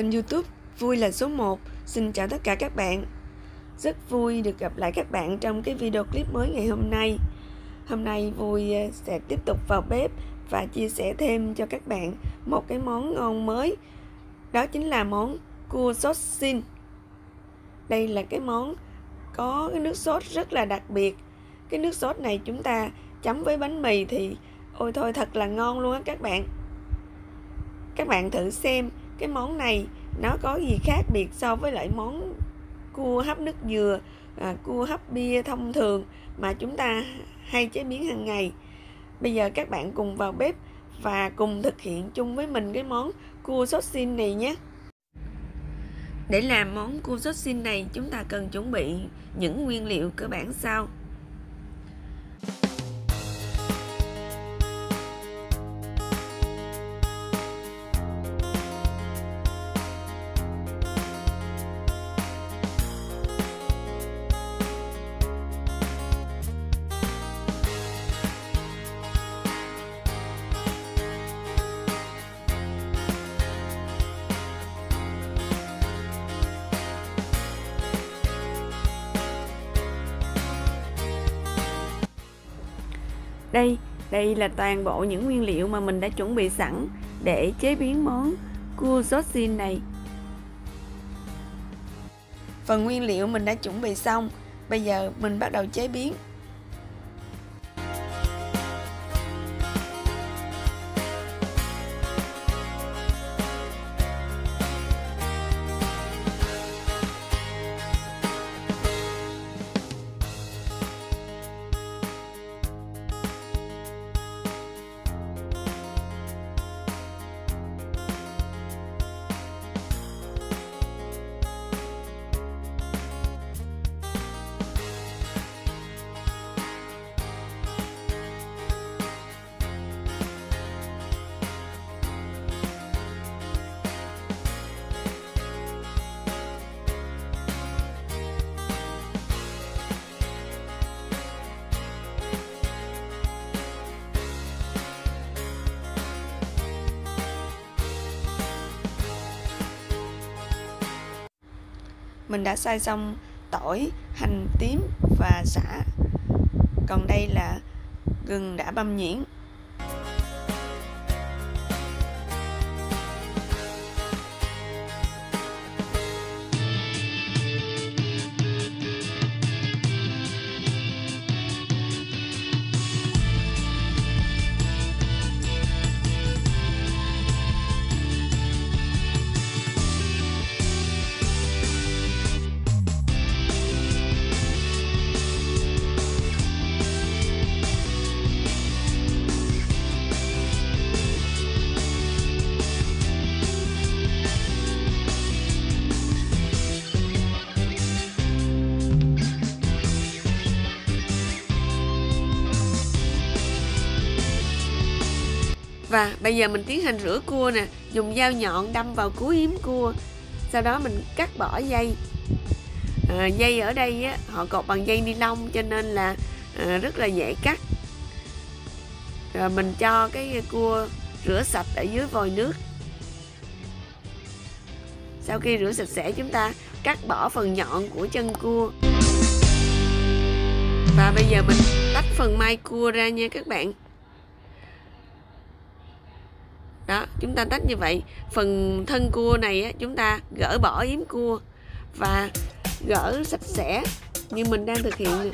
kênh youtube Vui là số 1 Xin chào tất cả các bạn. Rất vui được gặp lại các bạn trong cái video clip mới ngày hôm nay. Hôm nay Vui à, sẽ tiếp tục vào bếp và chia sẻ thêm cho các bạn một cái món ngon mới. Đó chính là món cua sốt xin. Đây là cái món có cái nước sốt rất là đặc biệt. Cái nước sốt này chúng ta chấm với bánh mì thì ôi thôi thật là ngon luôn á các bạn. Các bạn thử xem cái món này nó có gì khác biệt so với lại món cua hấp nước dừa à, cua hấp bia thông thường mà chúng ta hay chế biến hàng ngày. Bây giờ các bạn cùng vào bếp và cùng thực hiện chung với mình cái món cua sốt xin này nhé. Để làm món cua sốt xin này chúng ta cần chuẩn bị những nguyên liệu cơ bản sau. Đây, đây là toàn bộ những nguyên liệu mà mình đã chuẩn bị sẵn để chế biến món cua sốt xin này. Phần nguyên liệu mình đã chuẩn bị xong, bây giờ mình bắt đầu chế biến. Mình đã xay xong tỏi, hành tím và xả. Còn đây là gừng đã băm nhuyễn. Và bây giờ mình tiến hành rửa cua nè Dùng dao nhọn đâm vào cuối yếm cua. Sau đó mình cắt bỏ dây. À, Dây ở đây á, họ cột bằng dây ni lông Cho nên là à, rất là dễ cắt. Rồi mình cho cái cua rửa sạch ở dưới vòi nước. Sau khi rửa sạch sẽ chúng ta cắt bỏ phần nhọn của chân cua. Và bây giờ mình tách phần mai cua ra nha các bạn đó chúng ta tách như vậy. Phần thân cua này á, chúng ta gỡ bỏ yếm cua và gỡ sạch sẽ như mình đang thực hiện.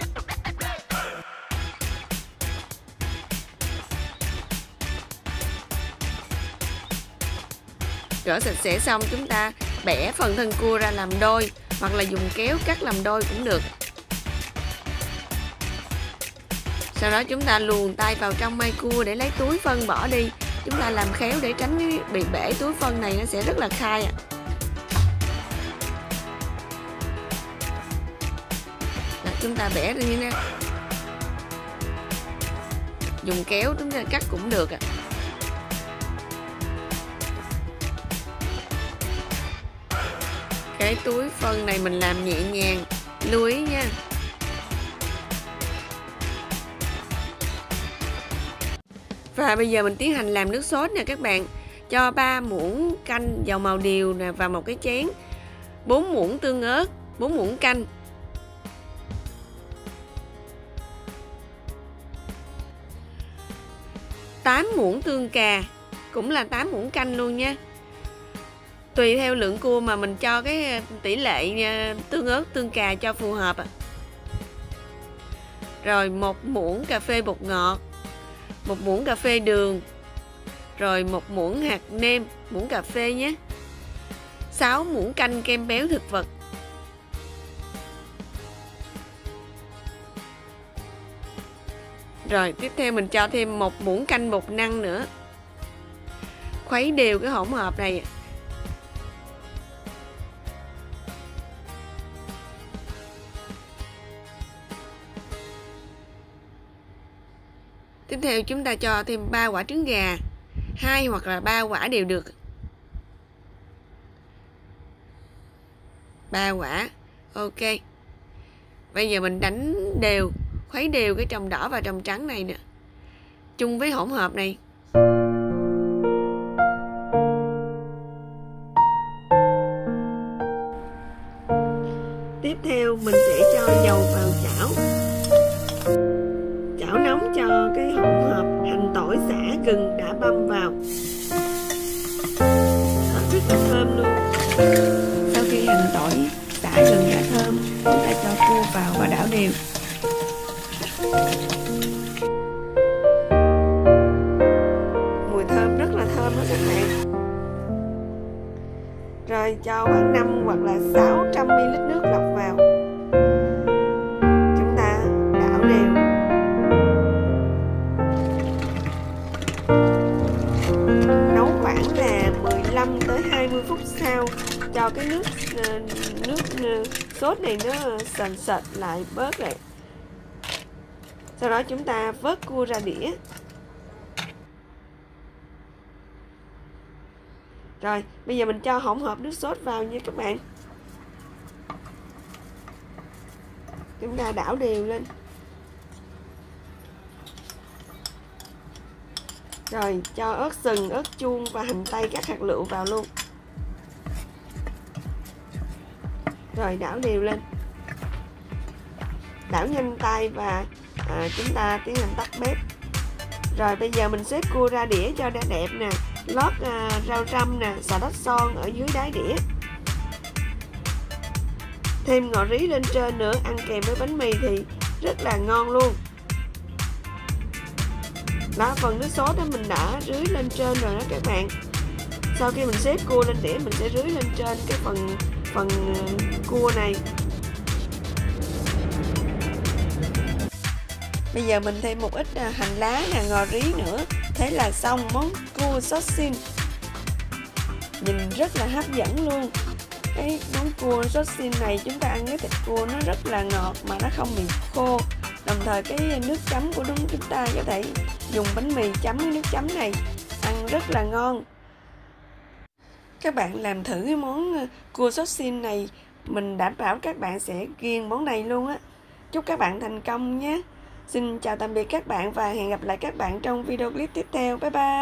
Gỡ sạch sẽ xong chúng ta bẻ phần thân cua ra làm đôi hoặc là dùng kéo cắt làm đôi cũng được. Sau đó chúng ta luồn tay vào trong mai cua để lấy túi phân bỏ đi chúng ta làm khéo để tránh bị bể túi phân này nó sẽ rất là khai ạ à. chúng ta bẻ ra như thế dùng kéo chúng ta cắt cũng được ạ à. cái túi phân này mình làm nhẹ nhàng, lưu ý nha Và bây giờ mình tiến hành làm nước sốt nè các bạn. Cho 3 muỗng canh dầu màu điều nè và một cái chén. 4 muỗng tương ớt 4 muỗng canh. Tám muỗng tương cà, cũng là 8 muỗng canh luôn nha. Tùy theo lượng cua mà mình cho cái ờ, tỷ lệ ờ, tương ớt, tương cà cho phù hợp rồi một muỗng cà phê bột ngọt một muỗng cà phê đường. Rồi một muỗng hạt nêm, muỗng cà phê nhé. 6 muỗng canh kem béo thực vật. Rồi, tiếp theo mình cho thêm một muỗng canh bột năng nữa. Khuấy đều cái hỗn hợp này. Tiếp theo chúng ta cho thêm 3 quả trứng gà. Hai hoặc là ba quả đều được. Ba quả. Ok. Bây giờ mình đánh đều, khuấy đều cái trồng đỏ và trồng trắng này nè. Chung với hỗn hợp này. Tiếp theo mình sẽ gừng đã băm vào. Rất là thơm luôn. Sau khi hành tỏi, xả gừng đã thơm, chúng ta cho cua vào và đảo đều. Mùi thơm rất là thơm đó các bạn. Rồi cho khoảng 5 hoặc là 600 ml nước lọc vào. Sao cho cái nước ờ, nước ờ, sốt này nó sần sệt lại bớt lại. Sau đó chúng ta vớt cua ra đĩa. Rồi, bây giờ mình cho hỗn hợp nước sốt vào nha các bạn. Chúng ta đảo đều lên. Rồi, cho ớt sừng, ớt chuông và hành tây các hạt lựu vào luôn. Rồi đảo đều lên. Đảo nhanh tay và à, chúng ta tiến hành tắt bếp. Rồi bây giờ mình xếp cua ra đĩa cho đã đẹp nè. Lót à, rau răm nè xà lách son ở dưới đáy đĩa. Thêm ngò rí lên trên nữa ăn kèm với bánh mì thì rất là ngon luôn. Đó phần nước sốt đó mình đã rưới lên trên rồi đó các bạn. Sau khi mình xếp cua lên đĩa mình sẽ rưới lên trên cái phần phần uh, cua này. Bây giờ mình thêm một ít uh, hành lá nè, ngò rí nữa. Thế là xong món cua sốt xin nhìn rất là hấp dẫn luôn. Cái món cua sốt xin này chúng ta ăn cái thịt cua nó rất là ngọt mà nó không bị khô. Đồng thời cái nước chấm của chúng ta có thể dùng bánh mì chấm cái nước chấm này ăn rất là ngon các bạn làm thử cái món ờ, cua sốt xin này mình đảm bảo các bạn sẽ ghiền món này luôn á chúc các bạn thành công nhé Xin chào tạm biệt các bạn và hẹn gặp lại các bạn trong video clip tiếp theo. Bye bye!